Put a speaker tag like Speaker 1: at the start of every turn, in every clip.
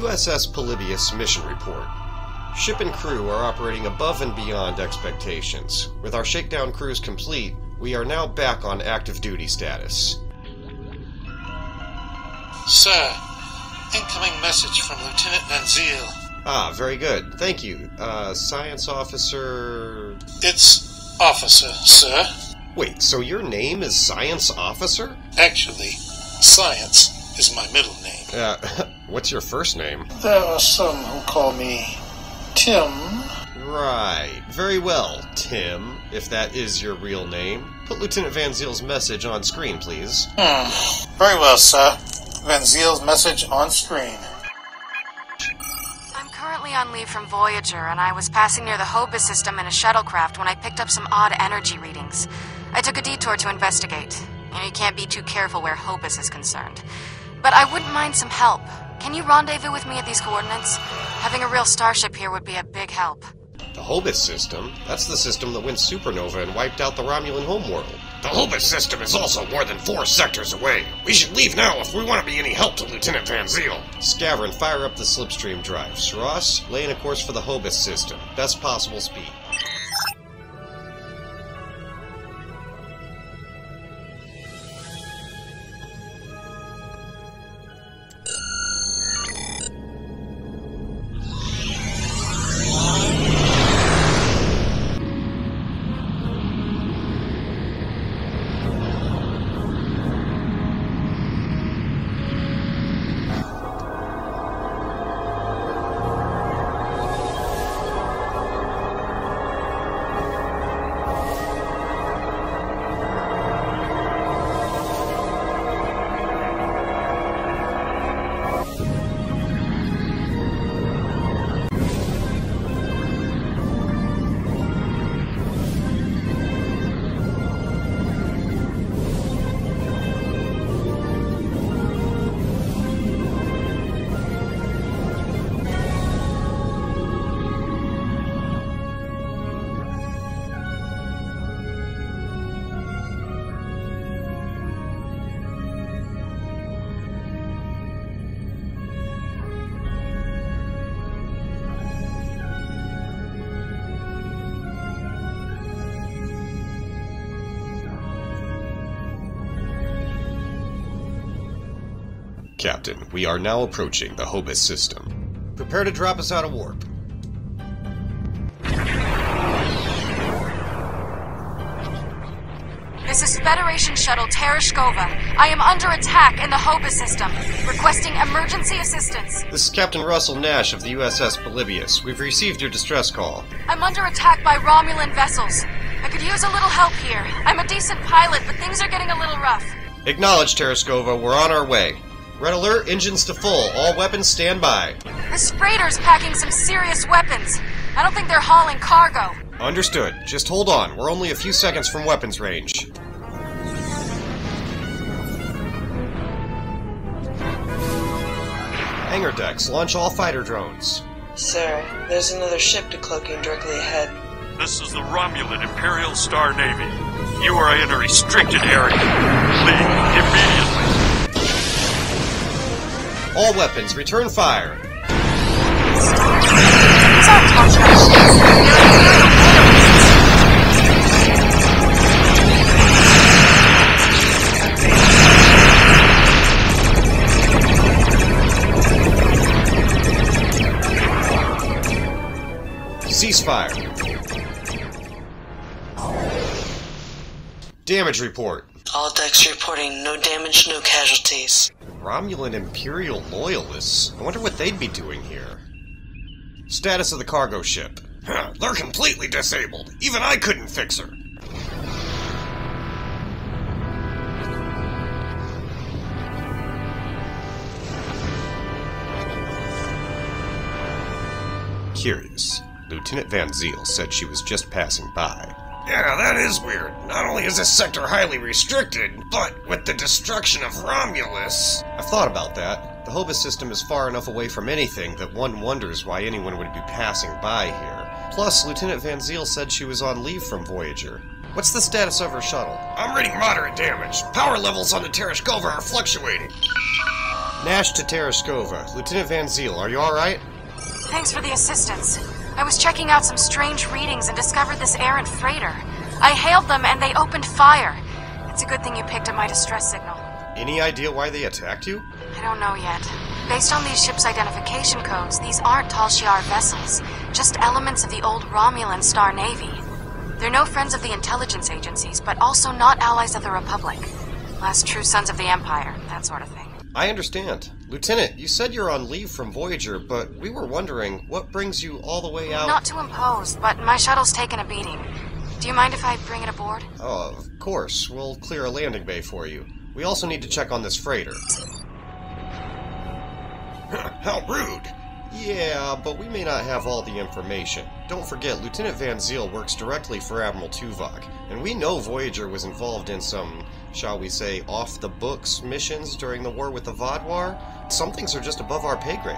Speaker 1: USS Polybius mission report. Ship and crew are operating above and beyond expectations. With our shakedown cruise complete, we are now back on active duty status.
Speaker 2: Sir, incoming message from Lieutenant Van Ziel.
Speaker 1: Ah, very good. Thank you. Uh, Science Officer.
Speaker 2: It's Officer, sir.
Speaker 1: Wait, so your name is Science Officer?
Speaker 2: Actually, Science is my middle name.
Speaker 1: Uh, what's your first name?
Speaker 2: There are some who call me Tim.
Speaker 1: Right. Very well, Tim, if that is your real name. Put Lieutenant Van Ziel's message on screen, please.
Speaker 2: Hmm. Very well, sir. Van Ziel's message on screen.
Speaker 3: I'm currently on leave from Voyager, and I was passing near the Hobus system in a shuttlecraft when I picked up some odd energy readings. I took a detour to investigate. You know, you can't be too careful where Hobus is concerned. But I wouldn't mind some help. Can you rendezvous with me at these coordinates? Having a real starship here would be a big help.
Speaker 1: The Hobus system? That's the system that went supernova and wiped out the Romulan homeworld.
Speaker 4: The Hobus system is also more than four sectors away. We should leave now if we want to be any help to Lieutenant Van Ziel.
Speaker 1: Scavern, fire up the slipstream drives. Ross, lay in a course for the Hobus system. Best possible speed. Captain, we are now approaching the Hobus system. Prepare to drop us out of warp.
Speaker 3: This is Federation Shuttle Tereshkova. I am under attack in the Hobus system. Requesting emergency assistance.
Speaker 1: This is Captain Russell Nash of the USS Polybius. We've received your distress call.
Speaker 3: I'm under attack by Romulan vessels. I could use a little help here. I'm a decent pilot, but things are getting a little rough.
Speaker 1: Acknowledge, Tereshkova. We're on our way. Red alert, engines to full. All weapons stand by.
Speaker 3: This freighter's packing some serious weapons. I don't think they're hauling cargo.
Speaker 1: Understood. Just hold on. We're only a few seconds from weapons range. Hangar decks, launch all fighter drones.
Speaker 5: Sir, there's another ship decloaking directly ahead.
Speaker 6: This is the Romulan Imperial Star Navy. You are in a restricted area. Leave immediately.
Speaker 1: All weapons, return fire. Ceasefire. Damage report.
Speaker 5: All decks reporting no damage, no casualties.
Speaker 1: Romulan Imperial Loyalists? I wonder what they'd be doing here. Status of the cargo ship.
Speaker 4: Huh, they're completely disabled. Even I couldn't fix her.
Speaker 1: Curious. Lieutenant Van Ziel said she was just passing by.
Speaker 4: Yeah, that is weird. Not only is this sector highly restricted, but with the destruction of Romulus.
Speaker 1: I've thought about that. The Hobus system is far enough away from anything that one wonders why anyone would be passing by here. Plus, Lieutenant Van Ziel said she was on leave from Voyager. What's the status of her shuttle?
Speaker 4: I'm reading moderate damage. Power levels on the Tereshkova are fluctuating.
Speaker 1: Nash to Tereshkova. Lieutenant Van Ziel, are you alright?
Speaker 3: Thanks for the assistance. I was checking out some strange readings and discovered this errant freighter. I hailed them and they opened fire. It's a good thing you picked up my distress signal.
Speaker 1: Any idea why they attacked you?
Speaker 3: I don't know yet. Based on these ships' identification codes, these aren't Tal Shiar vessels, just elements of the old Romulan Star Navy. They're no friends of the intelligence agencies, but also not allies of the Republic. Last true sons of the Empire, that sort of thing.
Speaker 1: I understand. Lieutenant, you said you're on leave from Voyager, but we were wondering what brings you all the way out.
Speaker 3: Not to impose, but my shuttle's taken a beating. Do you mind if I bring it aboard?
Speaker 1: Oh, of course. We'll clear a landing bay for you. We also need to check on this freighter.
Speaker 4: How rude!
Speaker 1: Yeah, but we may not have all the information. Don't forget, Lieutenant Van Ziel works directly for Admiral Tuvok, and we know Voyager was involved in some, shall we say, off the books missions during the war with the Vaadwaur. Some things are just above our pay grade.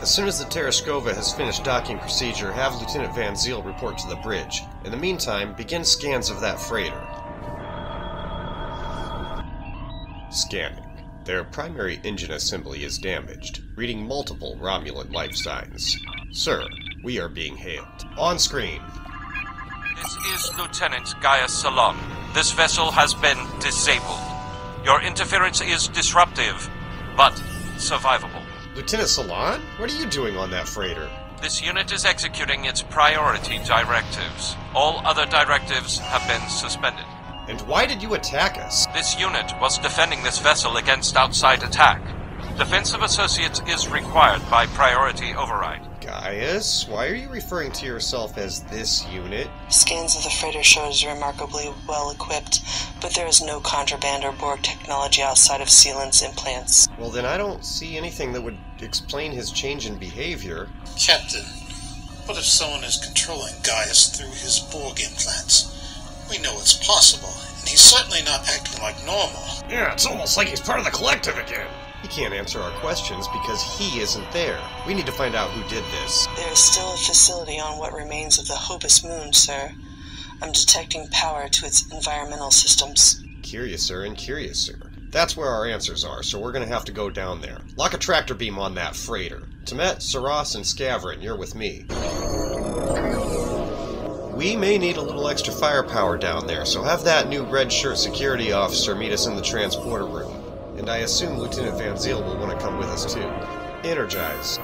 Speaker 1: As soon as the Tereshkova has finished docking procedure, have Lieutenant Van Ziel report to the bridge. In the meantime, begin scans of that freighter. Scanning. Their primary engine assembly is damaged, reading multiple Romulan life signs. Sir, we are being hailed. On screen.
Speaker 6: This is Lieutenant Gaius Salon. This vessel has been disabled. Your interference is disruptive, but survivable.
Speaker 1: Lieutenant Salon? What are you doing on that freighter?
Speaker 6: This unit is executing its priority directives. All other directives have been suspended.
Speaker 1: And why did you attack us?
Speaker 6: This unit was defending this vessel against outside attack. Defense of associates is required by priority override.
Speaker 1: Gaius, why are you referring to yourself as this unit?
Speaker 5: Scans of the freighter shows remarkably well equipped, but there is no contraband or Borg technology outside of Salon's implants.
Speaker 1: Well, then I don't see anything that would explain his change in behavior.
Speaker 2: Captain, what if someone is controlling Gaius through his Borg implants? We know it's possible, and he's certainly not acting like normal.
Speaker 4: Yeah, it's almost like he's part of the collective again.
Speaker 1: He can't answer our questions because he isn't there. We need to find out who did this.
Speaker 5: There is still a facility on what remains of the Hobus moon, sir. I'm detecting power to its environmental systems.
Speaker 1: Curiouser and curiouser. That's where our answers are, so we're gonna have to go down there. Lock a tractor beam on that freighter. Temet, Saras, and Scavrin, you're with me. We may need a little extra firepower down there, so have that new red shirt security officer meet us in the transporter room. And I assume Lieutenant Van Ziel will want to come with us too. Energize.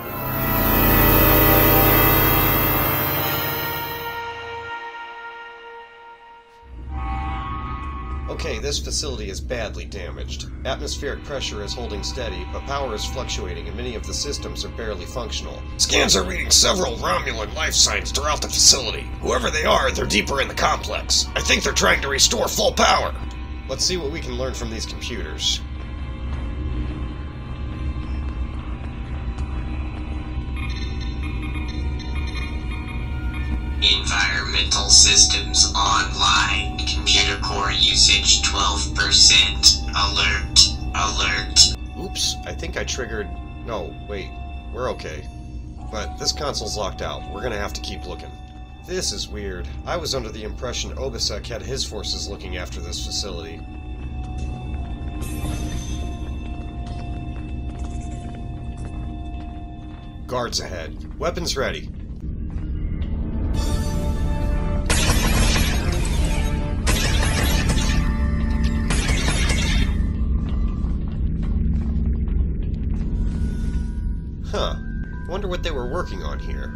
Speaker 1: Okay, this facility is badly damaged. Atmospheric pressure is holding steady, but power is fluctuating and many of the systems are barely functional.
Speaker 4: Scans are reading several Romulan life signs throughout the facility. Whoever they are, they're deeper in the complex. I think they're trying to restore full power.
Speaker 1: Let's see what we can learn from these computers.
Speaker 7: Systems online. Computer core usage 12%. Alert. Alert.
Speaker 1: Oops, I think I triggered... No, wait. We're okay. But this console's locked out. We're gonna have to keep looking. This is weird. I was under the impression Obisek had his forces looking after this facility. Guards ahead. Weapons ready. What they were working on here.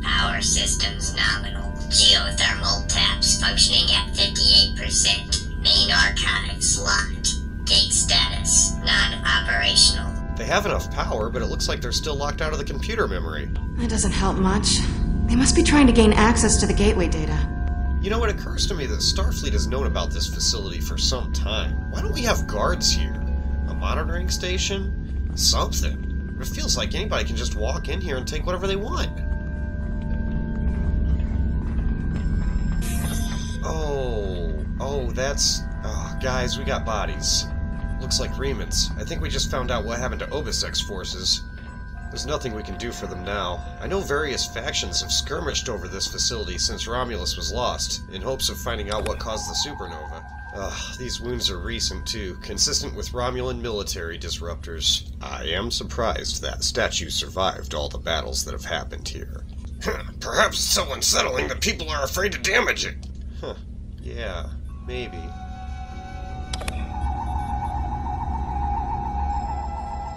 Speaker 7: Power systems nominal. Geothermal taps functioning at 58%. Main archives locked. Gate status non-operational.
Speaker 1: They have enough power, but it looks like they're still locked out of the computer memory.
Speaker 3: That doesn't help much. They must be trying to gain access to the gateway data.
Speaker 1: You know, it occurs to me that Starfleet has known about this facility for some time. Why don't we have guards here? A monitoring station? Something. It feels like anybody can just walk in here and take whatever they want. Oh, oh, that's... Oh, guys, we got bodies. Looks like remnants. I think we just found out what happened to Obisek's forces. There's nothing we can do for them now. I know various factions have skirmished over this facility since Romulus was lost, in hopes of finding out what caused the supernova. Ugh, these wounds are recent too, consistent with Romulan military disruptors. I am surprised that statue survived all the battles that have happened here.
Speaker 4: Perhaps it's so unsettling that people are afraid to damage it.
Speaker 1: Huh. Yeah, maybe.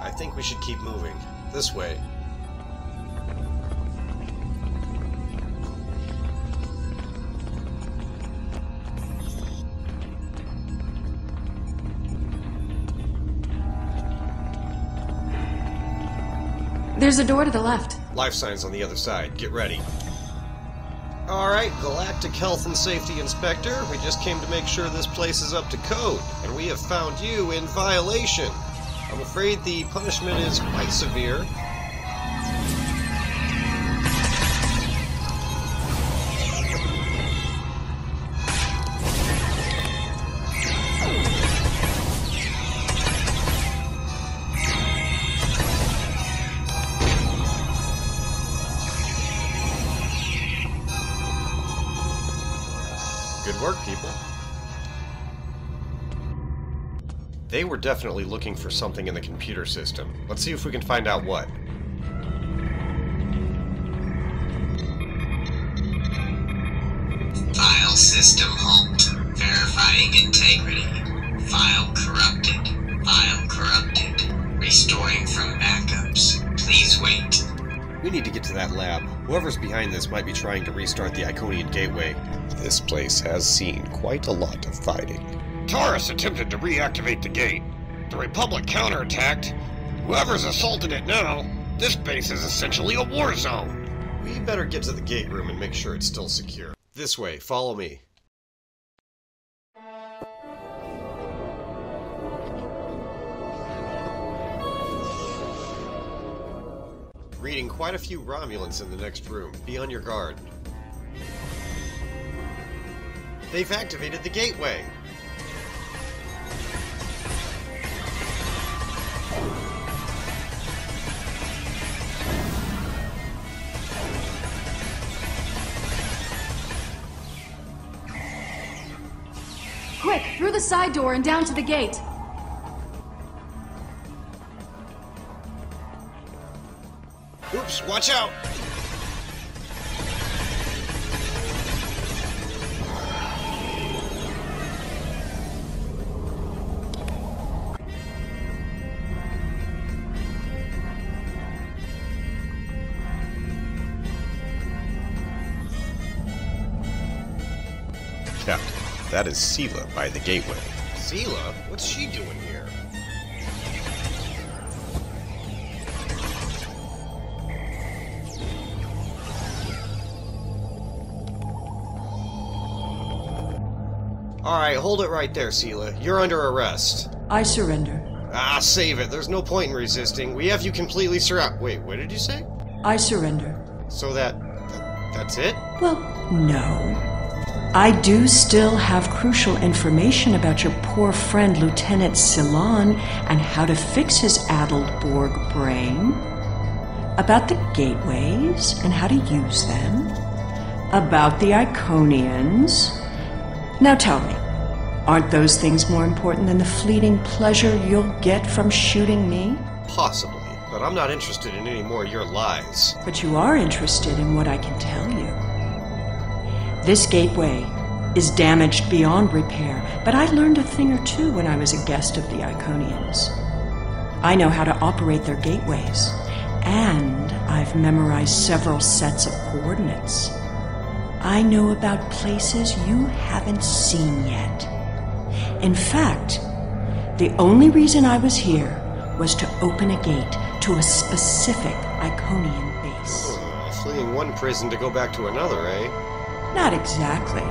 Speaker 1: I think we should keep moving. This way.
Speaker 3: There's a door to the left.
Speaker 1: Life signs on the other side. Get ready. Alright, Galactic Health and Safety Inspector, we just came to make sure this place is up to code, and we have found you in violation. I'm afraid the punishment is quite severe. Good work, people. They were definitely looking for something in the computer system. Let's see if we can find out what.
Speaker 7: File system halt. Verifying integrity. File corrupted. File corrupted. Restoring from backups. Please wait.
Speaker 1: We need to get to that lab. Whoever's behind this might be trying to restart the Iconian Gateway. This place has seen quite a lot of fighting.
Speaker 4: Taris attempted to reactivate the gate. The Republic counterattacked. Whoever's assaulted it now, this base is essentially a war zone.
Speaker 1: We better get to the gate room and make sure it's still secure. This way, follow me. Reading quite a few Romulans in the next room. Be on your guard. They've activated the gateway!
Speaker 8: Quick, through the side door and down to the gate.
Speaker 1: Oops, watch out! That is Sela by the gateway. Sela? What's she doing here? Alright, hold it right there, Sela. You're under arrest.
Speaker 9: I surrender.
Speaker 1: Ah, save it. There's no point in resisting. We have you completely surrounded. Wait, what did you say?
Speaker 9: I surrender.
Speaker 1: So that, that. That's it?
Speaker 9: Well, no. I do still have crucial information about your poor friend Lieutenant Salon and how to fix his addled Borg brain. About the gateways and how to use them. About the Iconians. Now tell me, aren't those things more important than the fleeting pleasure you'll get from shooting me?
Speaker 1: Possibly, but I'm not interested in any more of your lies.
Speaker 9: But you are interested in what I can tell you. This gateway is damaged beyond repair, but I learned a thing or two when I was a guest of the Iconians. I know how to operate their gateways, and I've memorized several sets of coordinates. I know about places you haven't seen yet. In fact, the only reason I was here was to open a gate to a specific Iconian base.
Speaker 1: Fleeing one prison to go back to another, eh?
Speaker 9: Not exactly.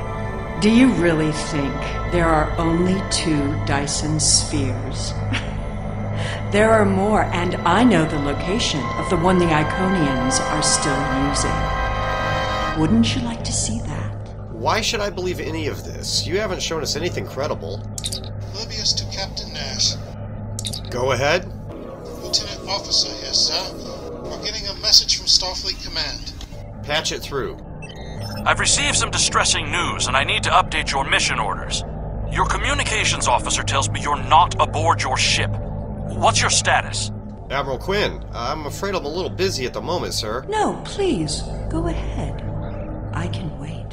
Speaker 9: Do you really think there are only two Dyson spheres? there are more, and I know the location of the one the Iconians are still using. Wouldn't you like to see that?
Speaker 1: Why should I believe any of this? You haven't shown us anything credible.
Speaker 2: Polybius to Captain Nash.
Speaker 1: Go ahead.
Speaker 2: Lieutenant Officer here, sir. We're getting A message from Starfleet Command.
Speaker 1: Patch it through.
Speaker 6: I've received some distressing news, and I need to update your mission orders. Your communications officer tells me you're not aboard your ship. What's your status?
Speaker 1: Admiral Quinn, I'm afraid I'm a little busy at the moment, sir.
Speaker 9: No, please, go ahead. I can wait.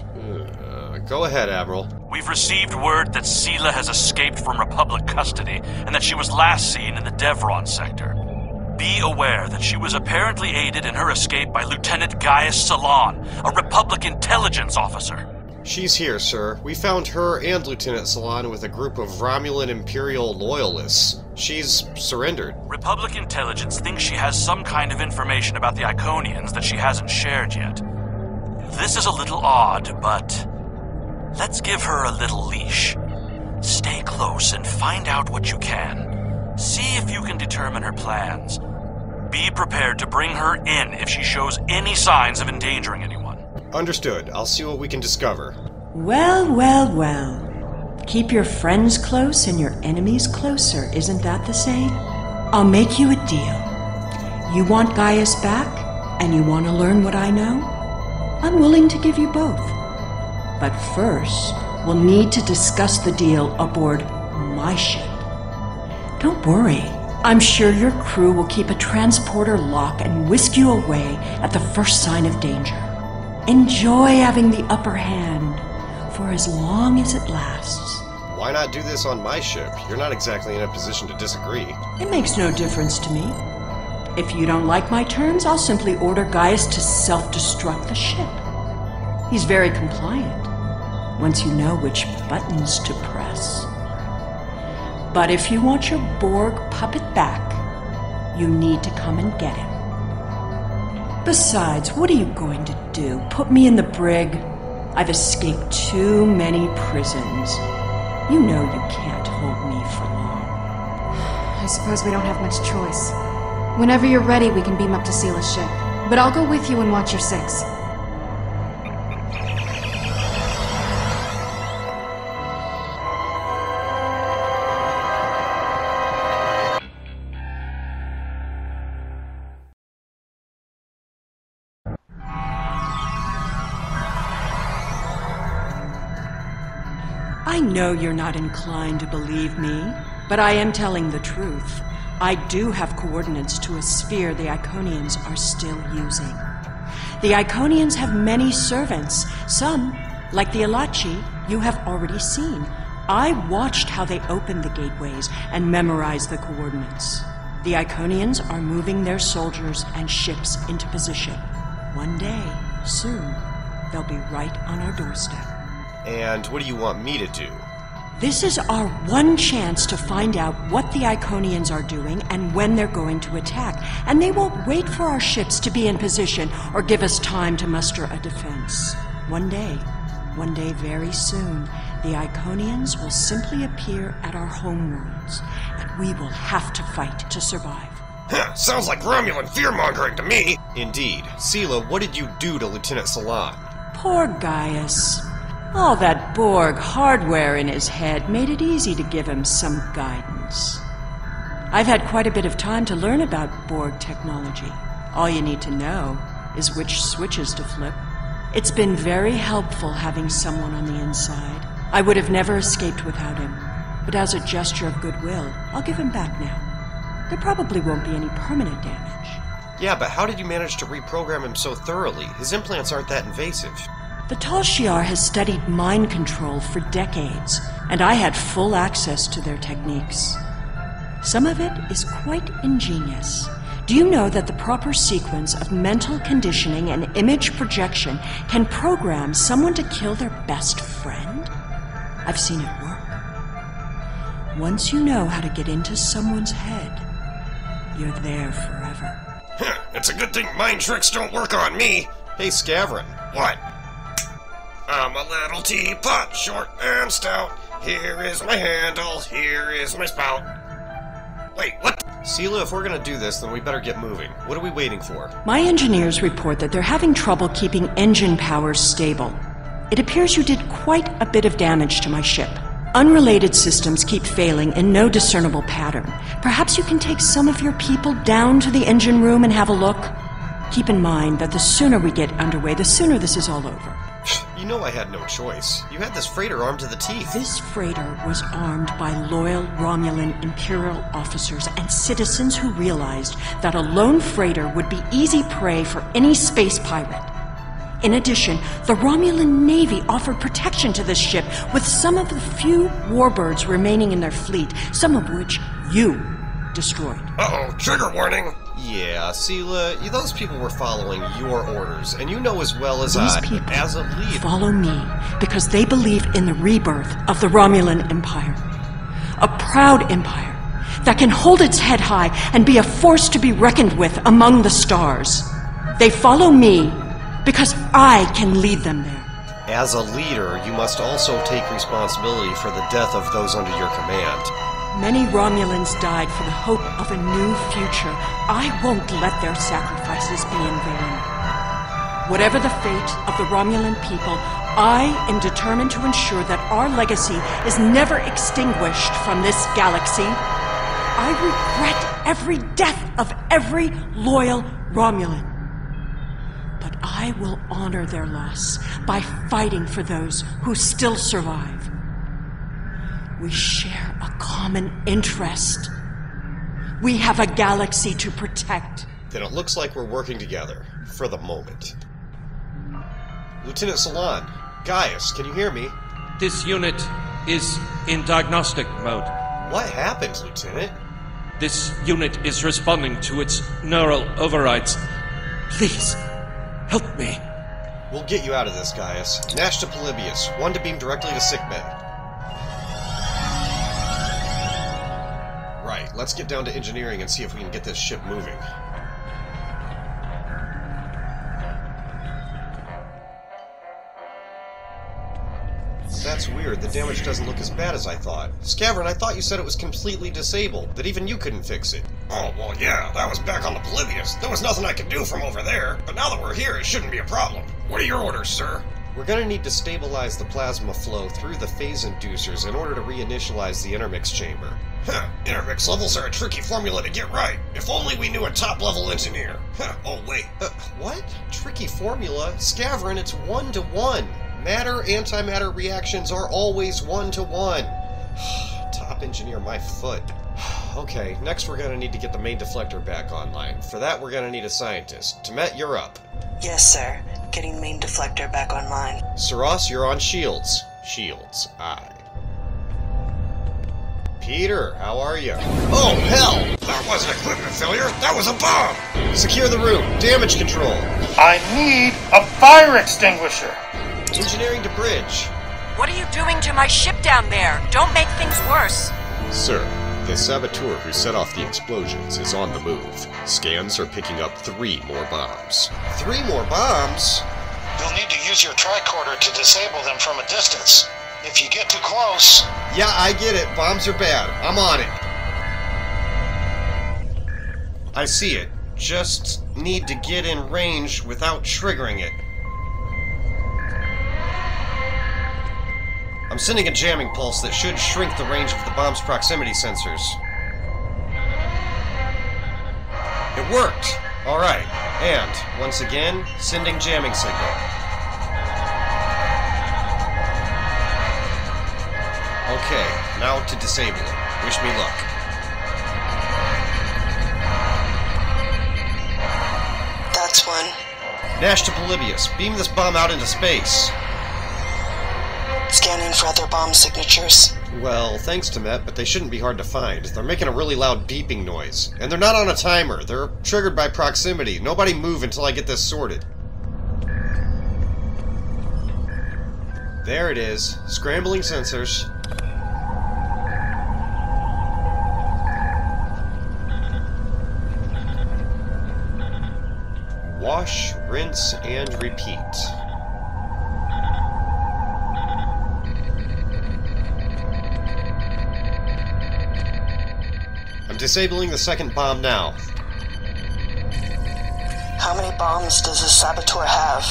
Speaker 1: Uh, go ahead, Admiral.
Speaker 6: We've received word that Sela has escaped from Republic custody and that she was last seen in the Devron sector. Be aware that she was apparently aided in her escape by Lieutenant Gaius Salon, a Republic intelligence officer.
Speaker 1: She's here, sir. We found her and Lieutenant Salon with a group of Romulan Imperial loyalists. She's surrendered.
Speaker 6: Republic intelligence thinks she has some kind of information about the Iconians that she hasn't shared yet. This is a little odd, but let's give her a little leash. Stay close and find out what you can. See if you can determine her plans. Be prepared to bring her in if she shows any signs of endangering anyone.
Speaker 1: Understood. I'll see what we can discover.
Speaker 9: Well, well, well. Keep your friends close and your enemies closer, isn't that the saying? I'll make you a deal. You want Gaius back, and you want to learn what I know? I'm willing to give you both. But first, we'll need to discuss the deal aboard my ship. Don't worry. I'm sure your crew will keep a transporter lock and whisk you away at the first sign of danger. Enjoy having the upper hand for as long as it lasts.
Speaker 1: Why not do this on my ship? You're not exactly in a position to disagree.
Speaker 9: It makes no difference to me. If you don't like my terms, I'll simply order Gaius to self destruct the ship. He's very compliant once you know which buttons to press. But if you want your Borg puppet back, you need to come and get him. Besides, what are you going to do? Put me in the brig? I've escaped too many prisons. You know you can't hold me for long.
Speaker 8: I suppose we don't have much choice. Whenever you're ready, we can beam up to Sela's ship. But I'll go with you and watch your six.
Speaker 9: Know you're not inclined to believe me, but I am telling the truth. I do have coordinates to a sphere the Iconians are still using. The Iconians have many servants. Some, like the Elachi, you have already seen. I watched how they opened the gateways and memorized the coordinates. The Iconians are moving their soldiers and ships into position. One day, soon, they'll be right on our doorstep.
Speaker 1: And what do you want me to do?
Speaker 9: This is our one chance to find out what the Iconians are doing and when they're going to attack. And they won't wait for our ships to be in position or give us time to muster a defense. One day, one day very soon, the Iconians will simply appear at our homeworlds, and we will have to fight to survive.
Speaker 4: Huh, sounds like Romulan fear-mongering to me.
Speaker 1: Indeed. Sela, what did you do to Lieutenant Salon?
Speaker 9: Poor Gaius. All that Borg hardware in his head made it easy to give him some guidance. I've had quite a bit of time to learn about Borg technology. All you need to know is which switches to flip. It's been very helpful having someone on the inside. I would have never escaped without him, but as a gesture of goodwill, I'll give him back now. There probably won't be any permanent damage.
Speaker 1: Yeah, but how did you manage to reprogram him so thoroughly? His implants aren't that invasive.
Speaker 9: The Tal Shiar has studied mind control for decades, and I had full access to their techniques. Some of it is quite ingenious. Do you know that the proper sequence of mental conditioning and image projection can program someone to kill their best friend? I've seen it work. Once you know how to get into someone's head, you're there forever.
Speaker 4: It's a good thing mind tricks don't work on me.
Speaker 1: Hey, Scavron.
Speaker 4: What? I'm a little teapot, short and stout. Here is my handle, here is my spout. Wait, what?
Speaker 1: Sela, if we're gonna do this, then we better get moving. What are we waiting for?
Speaker 9: My engineers report that they're having trouble keeping engine power stable. It appears you did quite a bit of damage to my ship. Unrelated systems keep failing in no discernible pattern. Perhaps you can take some of your people down to the engine room and have a look? Keep in mind that the sooner we get underway, the sooner this is all over.
Speaker 1: You know I had no choice. You had this freighter armed to the teeth.
Speaker 9: This freighter was armed by loyal Romulan Imperial officers and citizens who realized that a lone freighter would be easy prey for any space pirate. In addition, the Romulan Navy offered protection to this ship with some of the few warbirds remaining in their fleet, some of which you destroyed.
Speaker 4: Uh oh, trigger warning!
Speaker 1: Yeah, Sela, those people were following your orders, and you know as well as
Speaker 9: These
Speaker 1: I,
Speaker 9: people
Speaker 1: as a leader.
Speaker 9: follow me because they believe in the rebirth of the Romulan Empire. A proud empire that can hold its head high and be a force to be reckoned with among the stars. They follow me because I can lead them there.
Speaker 1: As a leader, you must also take responsibility for the death of those under your command.
Speaker 9: Many Romulans died for the hope of a new future. I won't let their sacrifices be in vain. Whatever the fate of the Romulan people, I am determined to ensure that our legacy is never extinguished from this galaxy. I regret every death of every loyal Romulan. But I will honor their loss by fighting for those who still survive. We share a common interest. We have a galaxy to protect.
Speaker 1: Then it looks like we're working together, for the moment. Lieutenant Salon, Gaius, can you hear me?
Speaker 10: This unit is in diagnostic mode.
Speaker 1: What happened, Lieutenant?
Speaker 10: This unit is responding to its neural overrides. Please, help me.
Speaker 1: We'll get you out of this, Gaius. Nash to Polybius, one to beam directly to sickbay. Let's get down to engineering and see if we can get this ship moving. That's weird. The damage doesn't look as bad as I thought. Scavern, I thought you said it was completely disabled, that even you couldn't fix it.
Speaker 4: Oh, well, yeah, that was back on the Polybius. There was nothing I could do from over there, but now that we're here, it shouldn't be a problem. What are your orders, sir?
Speaker 1: We're gonna need to stabilize the plasma flow through the phase inducers in order to reinitialize the intermix chamber.
Speaker 4: Huh, intermix levels are a tricky formula to get right. If only we knew a top-level engineer. Huh, oh, wait.
Speaker 1: Uh, what? Tricky formula? Scavern, it's one to one. Matter antimatter reactions are always one to one. Top engineer, my foot. okay, next we're gonna need to get the main deflector back online. For that, we're gonna need a scientist. Temet, you're up.
Speaker 5: Yes, sir. Getting main deflector back online.
Speaker 1: Saros, you're on shields. Shields, aye. Peter, how are you?
Speaker 4: Oh, hell! That wasn't equipment failure, that was a bomb!
Speaker 1: Secure the room. Damage control.
Speaker 2: I need a fire extinguisher.
Speaker 1: Engineering to bridge.
Speaker 9: What are you doing to my ship down there? Don't make things worse.
Speaker 1: Sir, the saboteur who set off the explosions is on the move. Scans are picking up three more bombs. Three more bombs?
Speaker 2: You'll need to use your tricorder to disable them from a distance. If you get too close,
Speaker 1: Yeah, I get it. Bombs are bad. I'm on it. I see it. Just need to get in range without triggering it. I'm sending a jamming pulse that should shrink the range of the bomb's proximity sensors. It worked! Alright, and, once again, sending jamming signal. Okay, now to disable it. Wish me luck.
Speaker 5: That's one.
Speaker 1: Nash to Polybius, beam this bomb out into space.
Speaker 5: Scanning for other bomb signatures.
Speaker 1: Well, thanks to Met, but they shouldn't be hard to find. They're making a really loud beeping noise. And they're not on a timer. They're triggered by proximity. Nobody move until I get this sorted. There it is. Scrambling sensors. Wash, rinse, and repeat. I'm disabling the second bomb now.
Speaker 5: How many bombs does the saboteur have?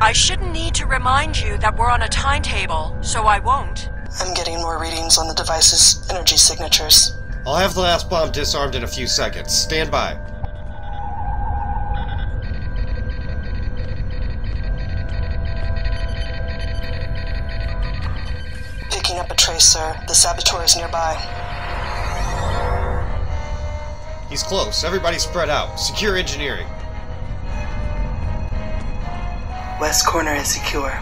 Speaker 9: I shouldn't need to remind you that we're on a timetable, so I won't.
Speaker 5: I'm getting more readings on the device's energy signatures.
Speaker 1: I'll have the last bomb disarmed in a few seconds. Stand by.
Speaker 5: Trace, sir. The saboteur is nearby.
Speaker 1: He's close. Everybody spread out. Secure engineering.
Speaker 5: West corner is secure.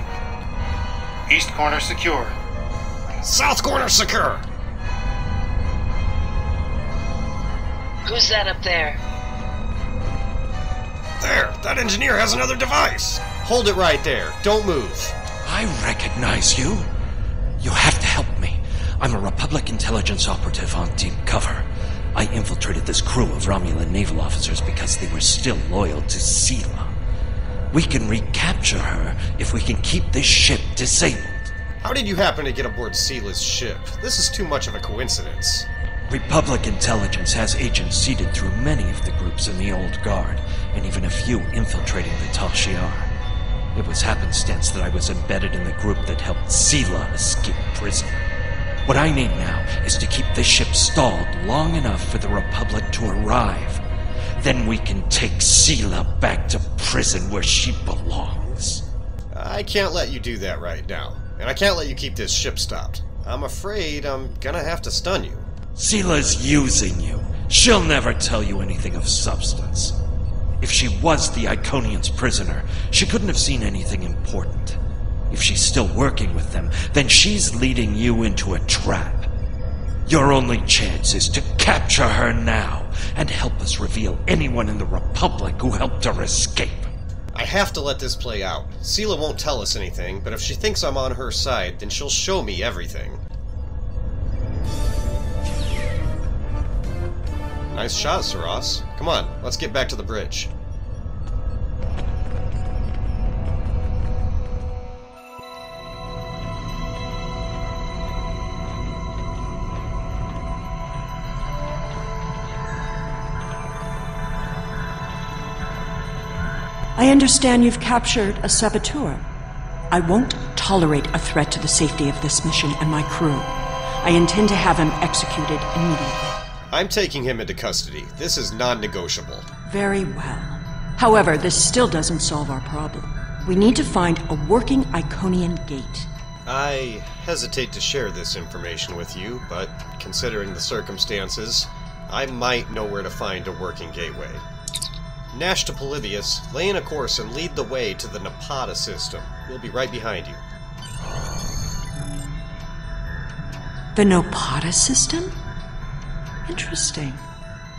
Speaker 2: East corner secure.
Speaker 4: South corner secure.
Speaker 11: Who's that up there?
Speaker 4: There, that engineer has another device.
Speaker 1: Hold it right there. Don't move.
Speaker 10: I recognize you. You have to help me. I'm a Republic intelligence operative on deep cover. I infiltrated this crew of Romulan naval officers because they were still loyal to Sela. We can recapture her if we can keep this ship disabled.
Speaker 1: How did you happen to get aboard Sela's ship? This is too much of a coincidence.
Speaker 10: Republic intelligence has agents seeded through many of the groups in the Old Guard, and even a few infiltrating the Tal Shiar. It was happenstance that I was embedded in the group that helped Sela escape prison. What I need now is to keep this ship stalled long enough for the Republic to arrive. Then we can take Sela back to prison where she belongs.
Speaker 1: I can't let you do that right now. And I can't let you keep this ship stopped. I'm afraid I'm gonna have to stun you.
Speaker 10: Sela's using you. She'll never tell you anything of substance. If she was the Iconian's prisoner, she couldn't have seen anything important. If she's still working with them, then she's leading you into a trap. Your only chance is to capture her now and help us reveal anyone in the Republic who helped her escape.
Speaker 1: I have to let this play out. Sela won't tell us anything, but if she thinks I'm on her side, then she'll show me everything. Nice shot, Saras. Come on, let's get back to the bridge.
Speaker 9: I understand you've captured a saboteur. I won't tolerate a threat to the safety of this mission and my crew. I intend to have him executed immediately.
Speaker 1: I'm taking him into custody. This is non-negotiable.
Speaker 9: Very well. However, this still doesn't solve our problem. We need to find a working Iconian gate.
Speaker 1: I hesitate to share this information with you, but considering the circumstances, I might know where to find a working gateway. Nash to Polybius, lay in a course and lead the way to the Napata system. We'll be right behind you.
Speaker 9: The Nopata system? Interesting.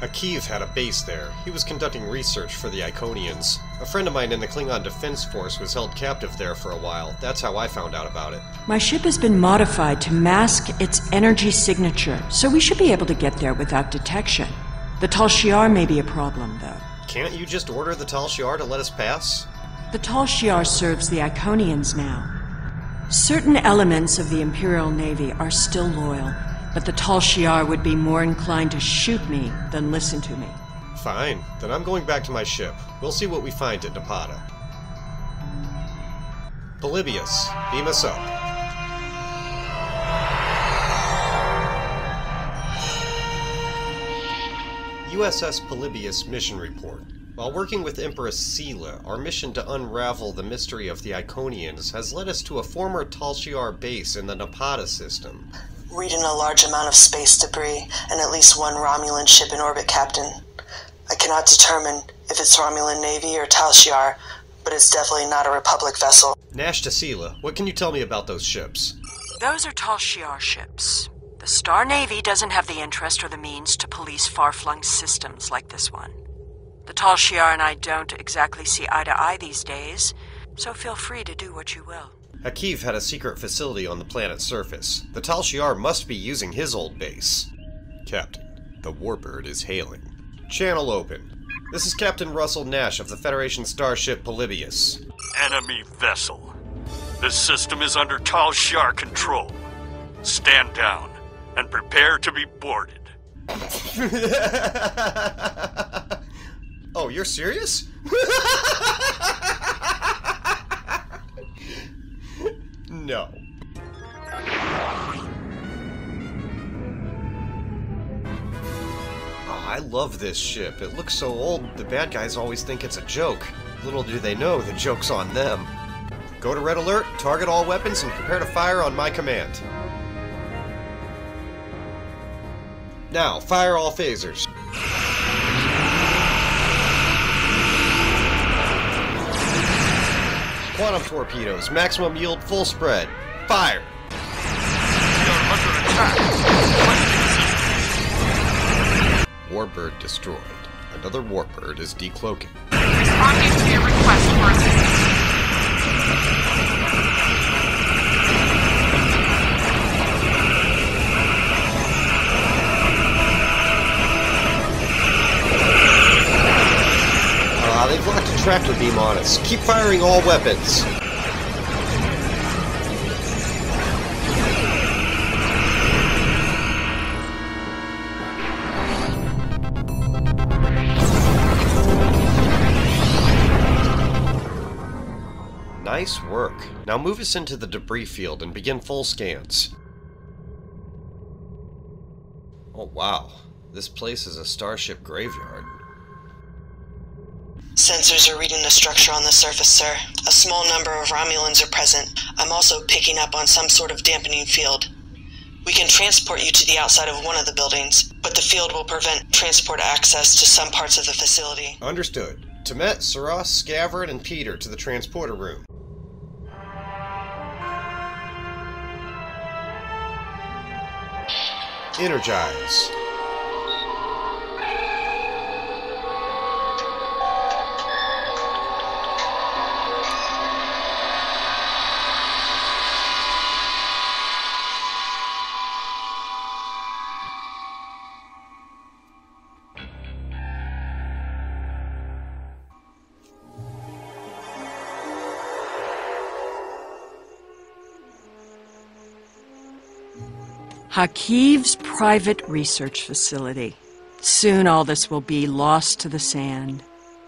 Speaker 1: Akiv had a base there. He was conducting research for the Iconians. A friend of mine in the Klingon Defense Force was held captive there for a while. That's how I found out about it.
Speaker 9: My ship has been modified to mask its energy signature, so we should be able to get there without detection. The Tal Shiar may be a problem, though.
Speaker 1: Can't you just order the Tal Shiar to let us pass?
Speaker 9: The Tal Shiar serves the Iconians now. Certain elements of the Imperial Navy are still loyal, but the Tal Shiar would be more inclined to shoot me than listen to me.
Speaker 1: Fine, then I'm going back to my ship. We'll see what we find at Napata. Polybius, beam us up. USS Polybius Mission Report. While working with Empress Sela, our mission to unravel the mystery of the Iconians has led us to a former Tal Shiar base in the Napata system.
Speaker 5: Reading a large amount of space debris and at least one Romulan ship in orbit, Captain. I cannot determine if it's Romulan Navy or Tal Shiar, but it's definitely not a Republic vessel.
Speaker 1: Nash to Sela, what can you tell me about those ships?
Speaker 9: Those are Tal Shiar ships. The Star Navy doesn't have the interest or the means to police far-flung systems like this one. The Tal Shiar and I don't exactly see eye to eye these days, so feel free to do what you will.
Speaker 1: Akiv had a secret facility on the planet's surface. The Tal Shiar must be using his old base. Captain, the Warbird is hailing. Channel open. This is Captain Russell Nash of the Federation starship Polybius.
Speaker 6: Enemy vessel. This system is under Tal Shiar control. Stand down and prepare to be boarded.
Speaker 1: oh, you're serious? no. Oh, I love this ship. It looks so old, the bad guys always think it's a joke. Little do they know the joke's on them. Go to Red Alert, target all weapons, and prepare to fire on my command. Now, fire all phasers. Quantum torpedoes, maximum yield, full spread. Fire! Warbird destroyed. Another warbird is decloaking.
Speaker 12: Responding to your request for assistance.
Speaker 1: Tractor beam on us. Keep firing all weapons. Nice work. Now move us into the debris field and begin full scans. Oh wow, this place is a starship graveyard.
Speaker 5: Sensors are reading the structure on the surface, sir. A small number of Romulans are present. I'm also picking up on some sort of dampening field. We can transport you to the outside of one of the buildings, but the field will prevent transport access to some parts of the facility.
Speaker 1: Understood. Temet, Saras, Scavard, and Peter to the transporter room. Energize.
Speaker 9: Hakeev's private research facility. Soon all this will be lost to the sand.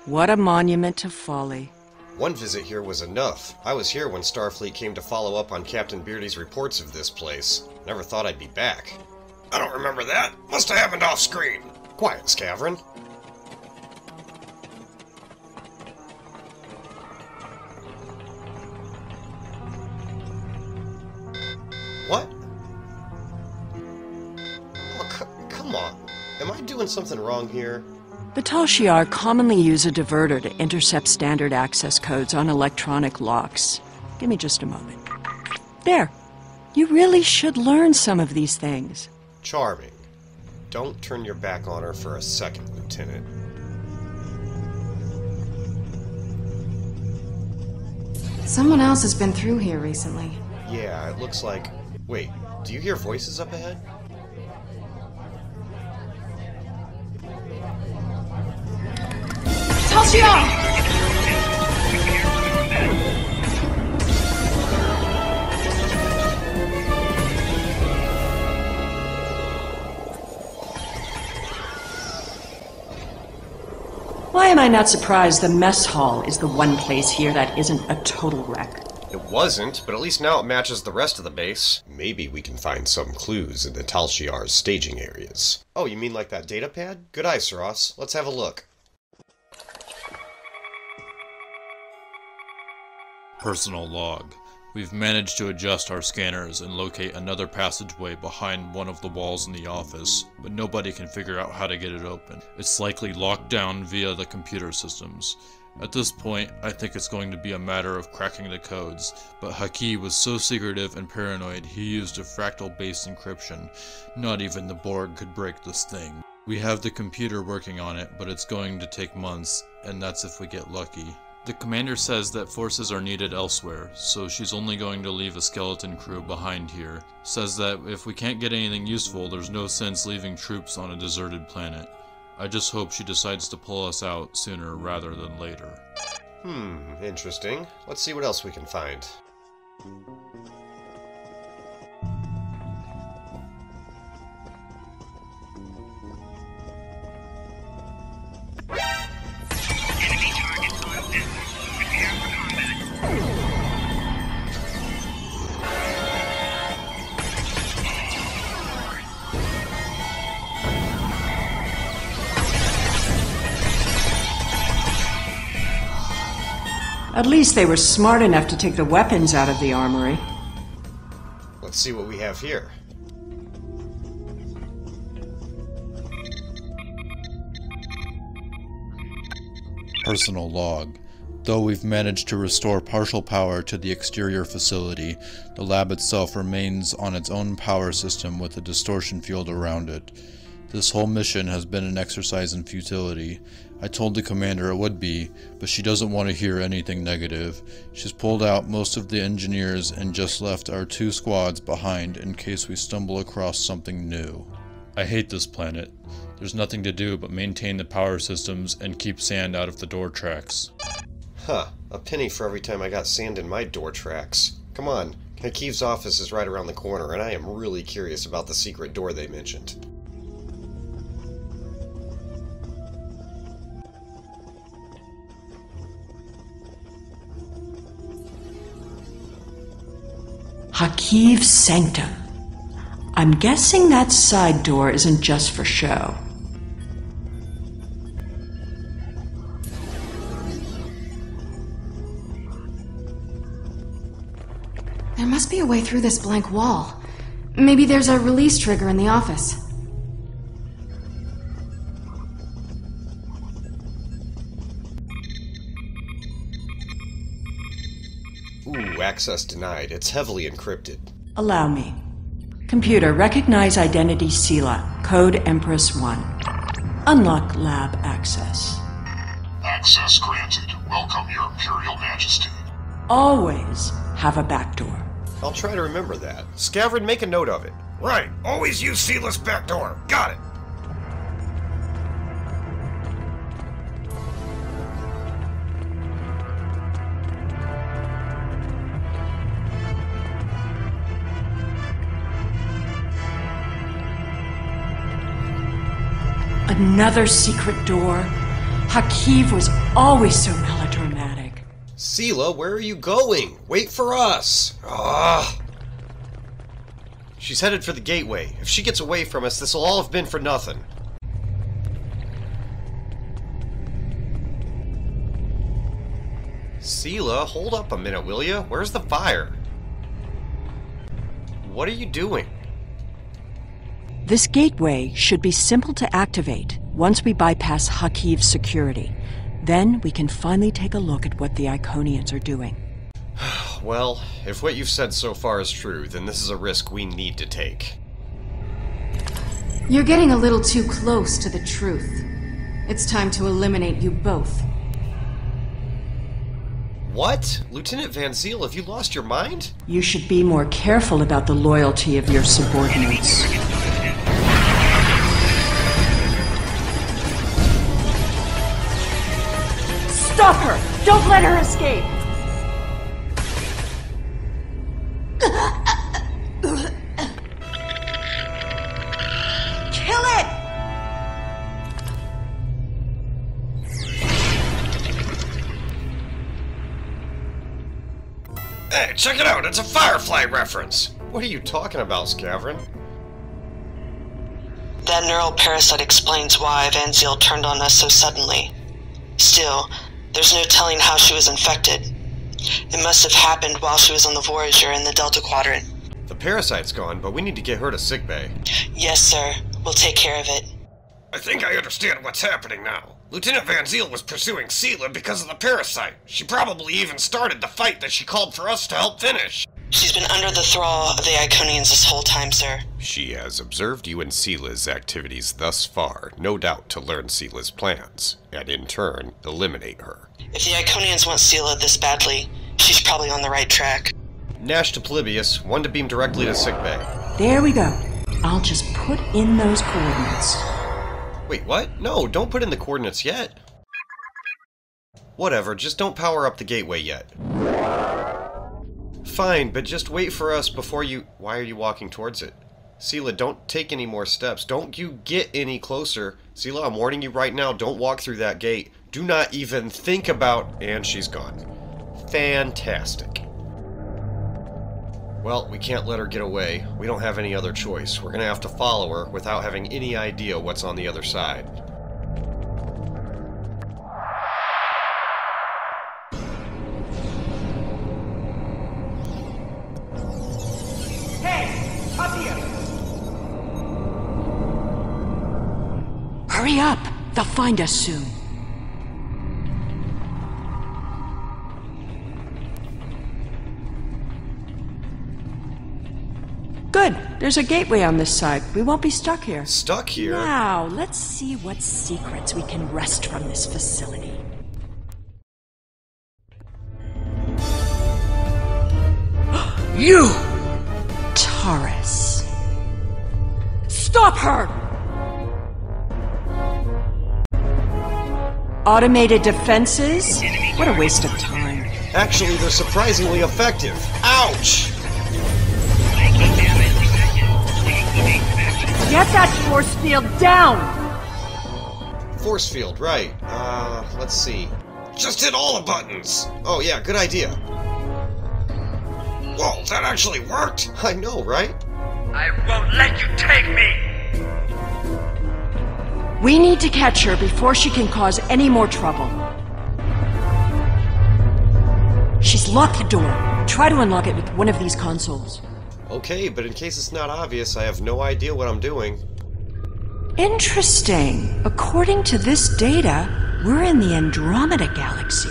Speaker 9: What a monument to folly.
Speaker 1: One visit here was enough. I was here when Starfleet came to follow up on Captain Beardy's reports of this place. Never thought I'd be back.
Speaker 4: I don't remember that. Must have happened off screen.
Speaker 1: Quiet, Scavron. Something wrong here?
Speaker 9: The Tal Shiar commonly use a diverter to intercept standard access codes on electronic locks. Give me just a moment. There. You really should learn some of these things.
Speaker 1: Charming. Don't turn your back on her for a second, Lieutenant.
Speaker 8: Someone else has been through here recently.
Speaker 1: Yeah, it looks like. Wait, do you hear voices up ahead?
Speaker 9: Why am I not surprised the mess hall is the one place here that isn't a total wreck?
Speaker 1: It wasn't, but at least now it matches the rest of the base. Maybe we can find some clues in the Tal Shiar's staging areas. Oh, you mean like that data pad? Good eye, Saros. Let's have a look.
Speaker 13: Personal log. We've managed to adjust our scanners and locate another passageway behind one of the walls in the office, but nobody can figure out how to get it open. It's likely locked down via the computer systems. At this point, I think it's going to be a matter of cracking the codes, but Haki was so secretive and paranoid he used a fractal-based encryption. Not even the Borg could break this thing. We have the computer working on it, but it's going to take months, and that's if we get lucky. The commander says that forces are needed elsewhere, so she's only going to leave a skeleton crew behind here. Says that if we can't get anything useful, there's no sense leaving troops on a deserted planet. I just hope she decides to pull us out sooner rather than later.
Speaker 1: Hmm, interesting. Let's see what else we can find.
Speaker 9: At least they were smart enough to take the weapons out of the armory.
Speaker 1: Let's see what we have here.
Speaker 13: Personal log. Though we've managed to restore partial power to the exterior facility, the lab itself remains on its own power system with a distortion field around it. This whole mission has been an exercise in futility. I told the commander it would be, but she doesn't want to hear anything negative. She's pulled out most of the engineers and just left our two squads behind in case we stumble across something new. I hate this planet. There's nothing to do but maintain the power systems and keep sand out of the door tracks.
Speaker 1: Huh, a penny for every time I got sand in my door tracks. Come on, Hakeev's office is right around the corner, and I am really curious about the secret door they mentioned.
Speaker 9: Hakeev Sanctum. I'm guessing that side door isn't just for show.
Speaker 8: There must be a way through this blank wall. Maybe there's a release trigger in the office.
Speaker 1: Access denied. It's heavily encrypted.
Speaker 9: Allow me. Computer, recognize identity Sela, code Empress 1. Unlock lab access.
Speaker 14: Access granted. Welcome, Your Imperial Majesty.
Speaker 9: Always have a back door.
Speaker 1: I'll try to remember that. Scavrid, make a note of it.
Speaker 4: Right. Always use Sela's back door. Got it.
Speaker 9: Another secret door. Hakeev was always so melodramatic.
Speaker 1: Sela, where are you going? Wait for us! Ah! She's headed for the gateway. If she gets away from us, this'll all have been for nothing. Sela, hold up a minute, will you? Where's the fire? What are you doing?
Speaker 9: This gateway should be simple to activate once we bypass Hakeev's security. Then we can finally take a look at what the Iconians are doing.
Speaker 1: Well, if what you've said so far is true, then this is a risk we need to take.
Speaker 8: You're getting a little too close to the truth. It's time to eliminate you both.
Speaker 1: What? Lieutenant Van Ziel, have you lost your mind?
Speaker 9: You should be more careful about the loyalty of your subordinates. Stop her! Don't let her escape! Kill it!
Speaker 4: Hey, check it out. It's a Firefly reference.
Speaker 1: What are you talking about, Scavrin?
Speaker 5: That neural parasite explains why Van Ziel turned on us so suddenly. Still, there's no telling how she was infected. It must have happened while she was on the Voyager in the Delta Quadrant.
Speaker 1: The parasite's gone, but we need to get her to sickbay.
Speaker 5: Yes, sir. We'll take care of it.
Speaker 4: I think I understand what's happening now. Lieutenant Van Ziel was pursuing Sela because of the parasite. She probably even started the fight that she called for us to help finish.
Speaker 5: She's been under the thrall of the Iconians this whole time, sir.
Speaker 1: She has observed you and Sela's activities thus far, no doubt to learn Sela's plans, and in turn, eliminate her.
Speaker 5: If the Iconians want Sela this badly, she's probably on the right track.
Speaker 1: Nash to Polybius, one to beam directly to sickbay.
Speaker 9: There we go. I'll just put in those coordinates.
Speaker 1: Wait, what? No, don't put in the coordinates yet. Whatever, just don't power up the gateway yet. Fine, but just wait for us before you... Why are you walking towards it? Sela, don't take any more steps. Don't you get any closer. Sela, I'm warning you right now, don't walk through that gate. Do not even think about... And she's gone. Fantastic. Well, we can't let her get away. We don't have any other choice. We're gonna have to follow her without having any idea what's on the other side.
Speaker 9: Hurry up! They'll find us soon. Good. There's a gateway on this side. We won't be stuck here.
Speaker 1: Stuck here?
Speaker 9: Now, let's see what secrets we can wrest from this facility. you! Taris. Stop her! Automated defenses? What a waste of time.
Speaker 1: Actually, they're surprisingly effective. Ouch!
Speaker 9: Get that force field down!
Speaker 1: Force field, right. Uh, let's see. Just hit all the buttons! Oh yeah, good idea.
Speaker 4: Whoa, that actually worked?
Speaker 1: I know, right?
Speaker 10: I won't let you take me!
Speaker 9: We need to catch her before she can cause any more trouble. She's locked the door. Try to unlock it with one of these consoles.
Speaker 1: Okay, but in case it's not obvious, I have no idea what I'm doing.
Speaker 9: Interesting. According to this data, we're in the Andromeda Galaxy.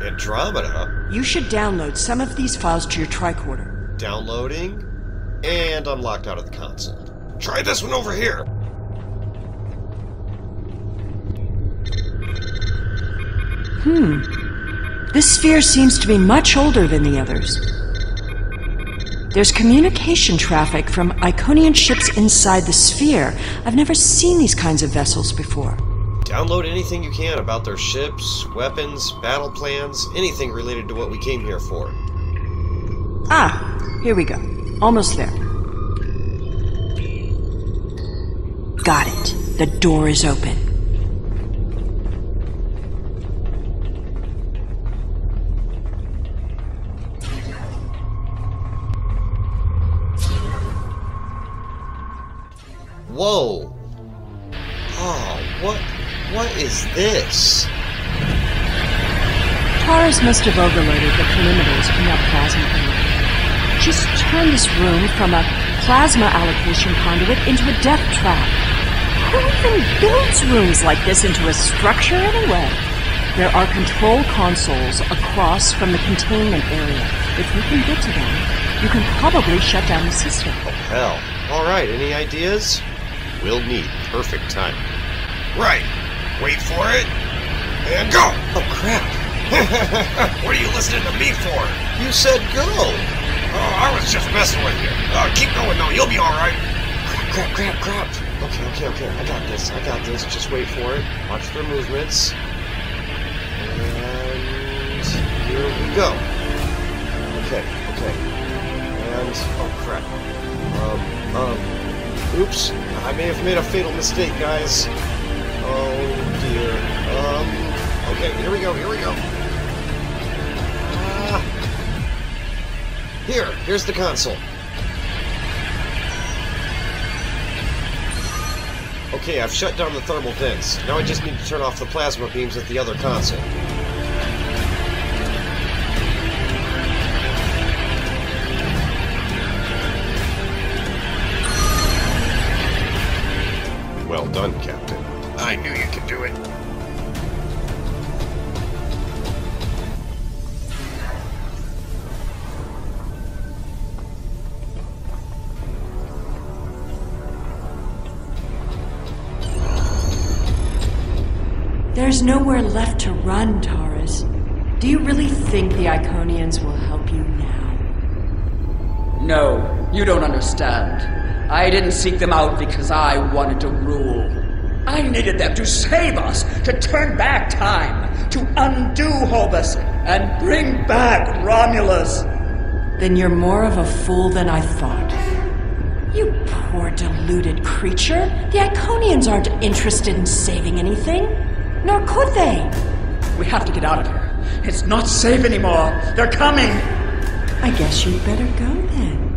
Speaker 1: Andromeda?
Speaker 9: You should download some of these files to your tricorder.
Speaker 1: Downloading, and I'm locked out of the console.
Speaker 4: Try this one over here.
Speaker 9: Hmm. This sphere seems to be much older than the others. There's communication traffic from Iconian ships inside the sphere. I've never seen these kinds of vessels before.
Speaker 1: Download anything you can about their ships, weapons, battle plans, anything related to what we came here for.
Speaker 9: Ah, here we go. Almost there. Got it. The door is open.
Speaker 1: Whoa! Oh, what? What is this?
Speaker 9: Taris must have overloaded the perimeters in that plasma array. She's turned this room from a plasma allocation conduit into a death trap. Who even builds rooms like this into a structure anyway? There are control consoles across from the containment area. If you can get to them, you can probably shut down the system.
Speaker 1: Oh, hell. Alright, any ideas? We'll need perfect timing.
Speaker 4: Right. Wait for it. And go!
Speaker 1: Oh, crap.
Speaker 4: what are you listening to me for?
Speaker 1: You said go!
Speaker 4: Oh, I was just messing with you. Uh, keep going though, you'll be alright.
Speaker 1: Crap, crap, crap, crap. Okay, okay, okay. I got this. I got this. Just wait for it. Watch their movements. And here we go. Okay, okay. And oh crap. Um, um. Oops. I may have made a fatal mistake, guys. Oh dear. Um. Okay, here we go. Here we go. Ah. Here. Here's the console. Okay, I've shut down the thermal vents. Now I just need to turn off the plasma beams at the other console.
Speaker 9: There's nowhere left to run, Taris. Do you really think the Iconians will help you now?
Speaker 15: No, you don't understand. I didn't seek them out because I wanted to rule. I needed them to save us, to turn back time, to undo Hobus, and bring back Romulus.
Speaker 9: Then you're more of a fool than I thought. You poor deluded creature. The Iconians aren't interested in saving anything. Nor could they.
Speaker 15: We have to get out of here. It's not safe anymore. They're coming.
Speaker 9: I guess you'd better go then.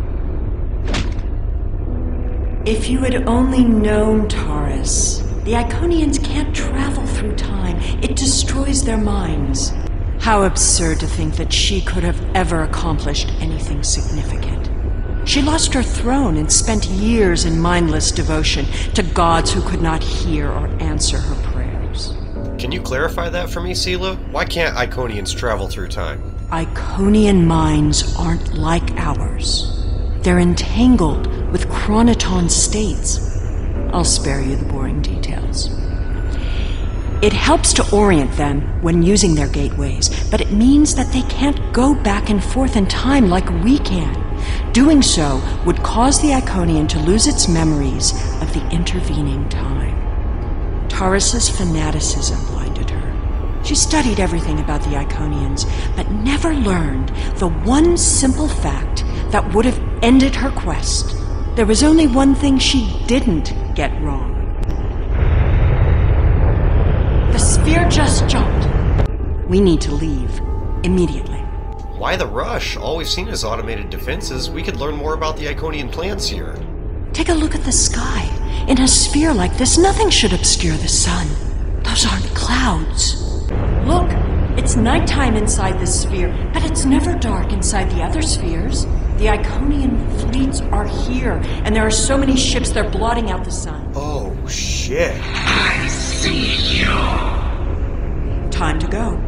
Speaker 9: If you had only known Taris, the Iconians can't travel through time. It destroys their minds. How absurd to think that she could have ever accomplished anything significant. She lost her throne and spent years in mindless devotion to gods who could not hear or answer her prayers.
Speaker 1: Can you clarify that for me, Sela? Why can't Iconians travel through time?
Speaker 9: Iconian minds aren't like ours. They're entangled with chronoton states. I'll spare you the boring details. It helps to orient them when using their gateways, but it means that they can't go back and forth in time like we can. Doing so would cause the Iconian to lose its memories of the intervening time. Taris's fanaticism blinded her. She studied everything about the Iconians, but never learned the one simple fact that would have ended her quest. There was only one thing she didn't get wrong. The sphere just jumped. We need to leave. Immediately.
Speaker 1: Why the rush? All we've seen is automated defenses. We could learn more about the Iconian plans here.
Speaker 9: Take a look at the sky. In a sphere like this, nothing should obscure the sun. Those aren't clouds. Look, it's nighttime inside this sphere, but it's never dark inside the other spheres. The Iconian fleets are here, and there are so many ships they're blotting out the sun.
Speaker 1: Oh, shit.
Speaker 9: I see you. Time to go.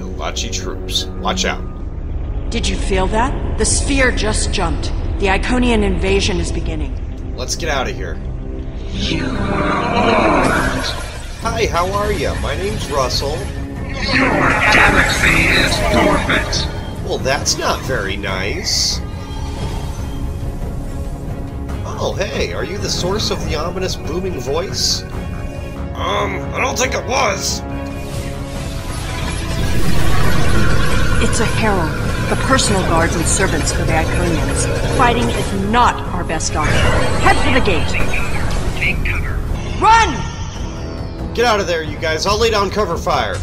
Speaker 1: Elachi troops. Watch out.
Speaker 9: Did you feel that? The sphere just jumped. The Iconian invasion is beginning.
Speaker 1: Let's get out of here. Hi, how are you? My name's Russell.
Speaker 14: Your galaxy is dormant.
Speaker 1: Well, that's not very nice. Oh, hey, are you the source of the ominous booming voice?
Speaker 4: Um, I don't think it was.
Speaker 9: It's a herald, the personal guards and servants for the Iconians. Fighting is not our best option. Head for the gate.
Speaker 14: Take cover.
Speaker 9: Run!
Speaker 1: Get out of there, you guys. I'll lay down cover fire.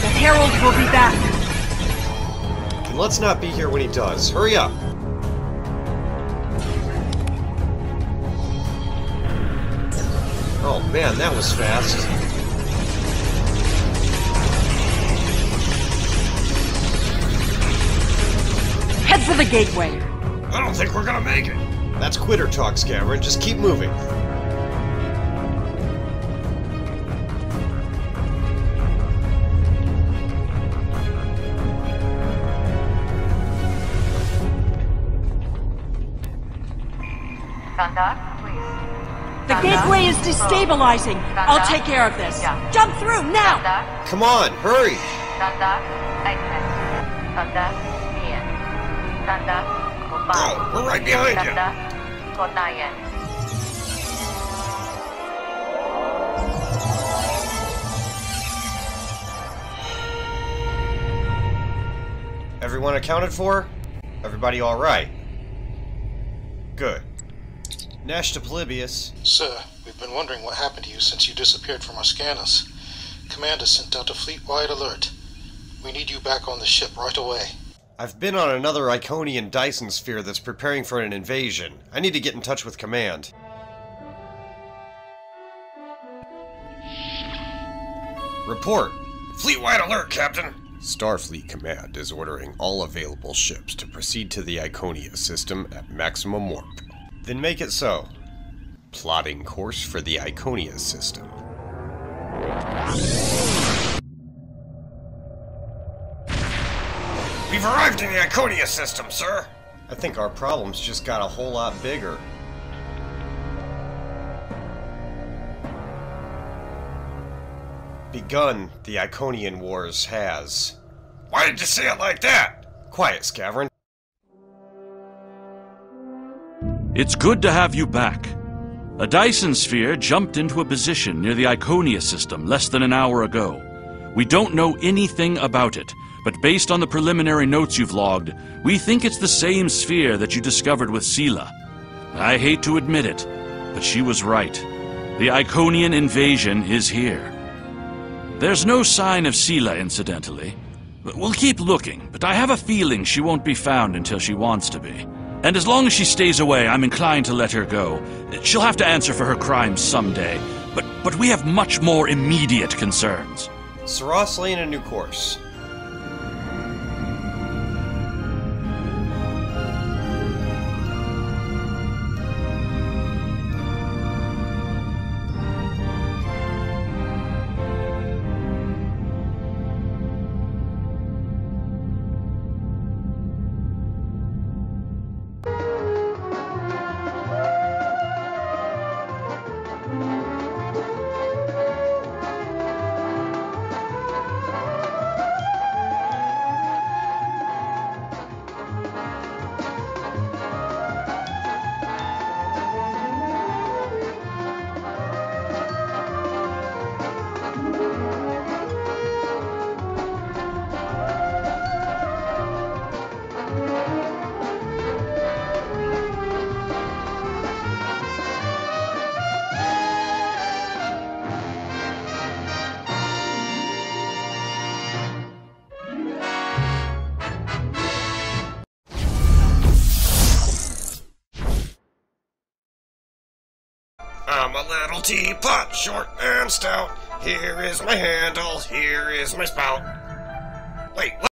Speaker 9: The herald will be back.
Speaker 1: And let's not be here when he does. Hurry up. Oh man, that was fast.
Speaker 9: For the gateway.
Speaker 4: I don't think we're gonna make it.
Speaker 1: That's quitter talk, Scaverin. Just keep moving.
Speaker 12: Conduct, please.
Speaker 9: The gateway is destabilizing. I'll take care of this. Jump through now.
Speaker 1: Come on, hurry!
Speaker 12: Conduct, goodbye.
Speaker 4: Oh, we're right behind you.
Speaker 12: Good night.
Speaker 1: Everyone accounted for? Everybody alright? Good. Nash to Polybius.
Speaker 2: Sir, we've been wondering what happened to you since you disappeared from our scanners. Command has sent out a fleet-wide alert. We need you back on the ship right away.
Speaker 1: I've been on another Iconian Dyson sphere that's preparing for an invasion. I need to get in touch with Command. Report.
Speaker 4: Fleet-wide alert, Captain.
Speaker 1: Starfleet Command is ordering all available ships to proceed to the Iconia system at maximum warp. Then make it so. Plotting course for the Iconia system.
Speaker 4: We've arrived in the Iconia system, sir.
Speaker 1: I think our problems just got a whole lot bigger. Begun, the Iconian Wars has.
Speaker 4: Why did you say it like that?
Speaker 1: Quiet, Scaverin.
Speaker 6: It's good to have you back. A Dyson sphere jumped into a position near the Iconia system less than an hour ago. We don't know anything about it, but based on the preliminary notes you've logged, we think it's the same sphere that you discovered with Sela. I hate to admit it, but she was right. The Iconian invasion is here. There's no sign of Sela, incidentally. We'll keep looking, but I have a feeling she won't be found until she wants to be. And as long as she stays away, I'm inclined to let her go. She'll have to answer for her crimes someday, but, but we have much more immediate concerns.
Speaker 1: Saras laying a new course. Teapot, short and stout. Here is my handle, here is my spout. Wait, what?